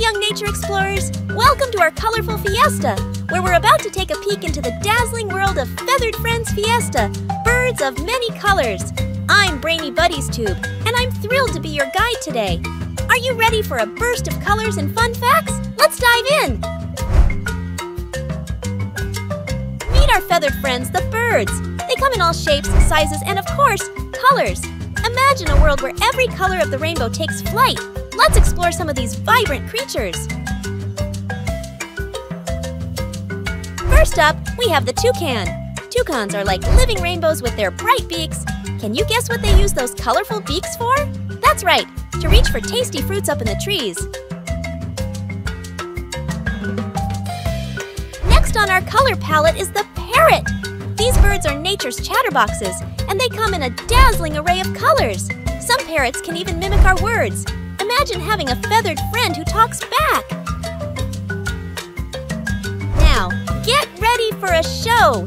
young nature explorers. Welcome to our colorful fiesta, where we're about to take a peek into the dazzling world of Feathered Friends Fiesta, birds of many colors. I'm Brainy Buddies Tube, and I'm thrilled to be your guide today. Are you ready for a burst of colors and fun facts? Let's dive in! Meet our feathered friends, the birds. They come in all shapes, sizes, and of course, colors. Imagine a world where every color of the rainbow takes flight. Let's explore some of these vibrant creatures. First up, we have the toucan. Toucans are like living rainbows with their bright beaks. Can you guess what they use those colorful beaks for? That's right, to reach for tasty fruits up in the trees. Next on our color palette is the parrot. These birds are nature's chatterboxes, and they come in a dazzling array of colors. Some parrots can even mimic our words. Imagine having a feathered friend who talks back. Now, get ready for a show.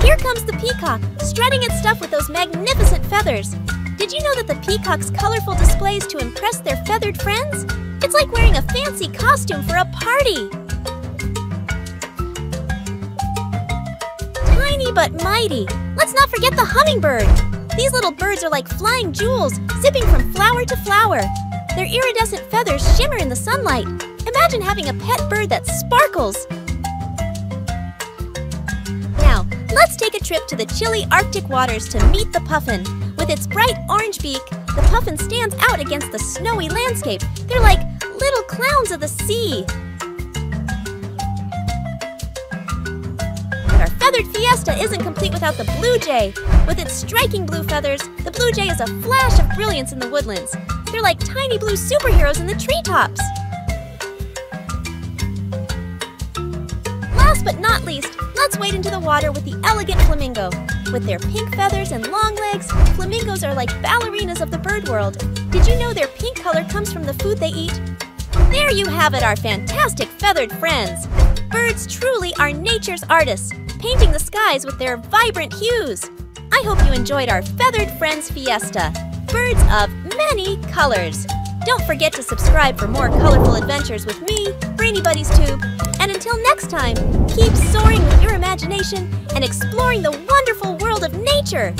Here comes the peacock, strutting its stuff with those magnificent feathers. Did you know that the peacock's colorful displays to impress their feathered friends? It's like wearing a fancy costume for a party. Tiny but mighty. Let's not forget the hummingbird. These little birds are like flying jewels, zipping from flower to flower. Their iridescent feathers shimmer in the sunlight. Imagine having a pet bird that sparkles. Now, let's take a trip to the chilly Arctic waters to meet the puffin. With its bright orange beak, the puffin stands out against the snowy landscape. They're like little clowns of the sea. Our feathered fiesta isn't complete without the blue jay. With its striking blue feathers, the blue jay is a flash of brilliance in the woodlands. They're like tiny blue superheroes in the treetops. Last but not least, let's wade into the water with the elegant flamingo. With their pink feathers and long legs, flamingos are like ballerinas of the bird world. Did you know their pink color comes from the food they eat? There you have it, our fantastic feathered friends. Birds truly are nature's artists, painting the skies with their vibrant hues. I hope you enjoyed our Feathered Friends Fiesta. Birds of many colors. Don't forget to subscribe for more colorful adventures with me, Brainy Buddies Tube. And until next time, keep soaring with your imagination and exploring the wonderful world of nature.